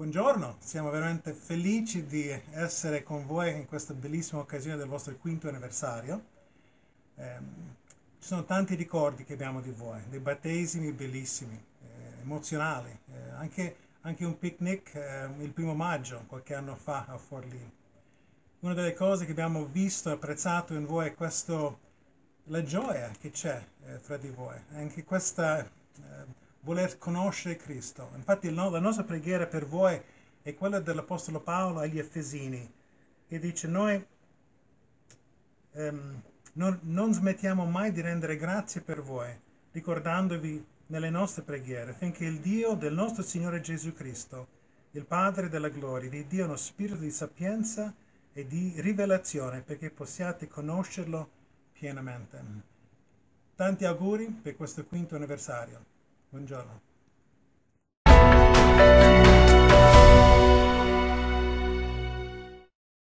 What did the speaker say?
Buongiorno, siamo veramente felici di essere con voi in questa bellissima occasione del vostro quinto anniversario. Eh, ci sono tanti ricordi che abbiamo di voi, dei battesimi bellissimi, eh, emozionali, eh, anche, anche, un picnic eh, il primo maggio, qualche anno fa a Forlì. Una delle cose che abbiamo visto e apprezzato in voi è questo, la gioia che c'è eh, tra di voi, anche questa eh, voler conoscere Cristo. Infatti la nostra preghiera per voi è quella dell'Apostolo Paolo agli Efesini, che dice noi ehm, non, non smettiamo mai di rendere grazie per voi, ricordandovi nelle nostre preghiere, finché il Dio del nostro Signore Gesù Cristo, il Padre della gloria, vi dia uno spirito di sapienza e di rivelazione perché possiate conoscerlo pienamente. Tanti auguri per questo quinto anniversario. Buongiorno.